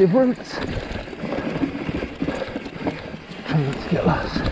alternative routes. Trying not to get lost.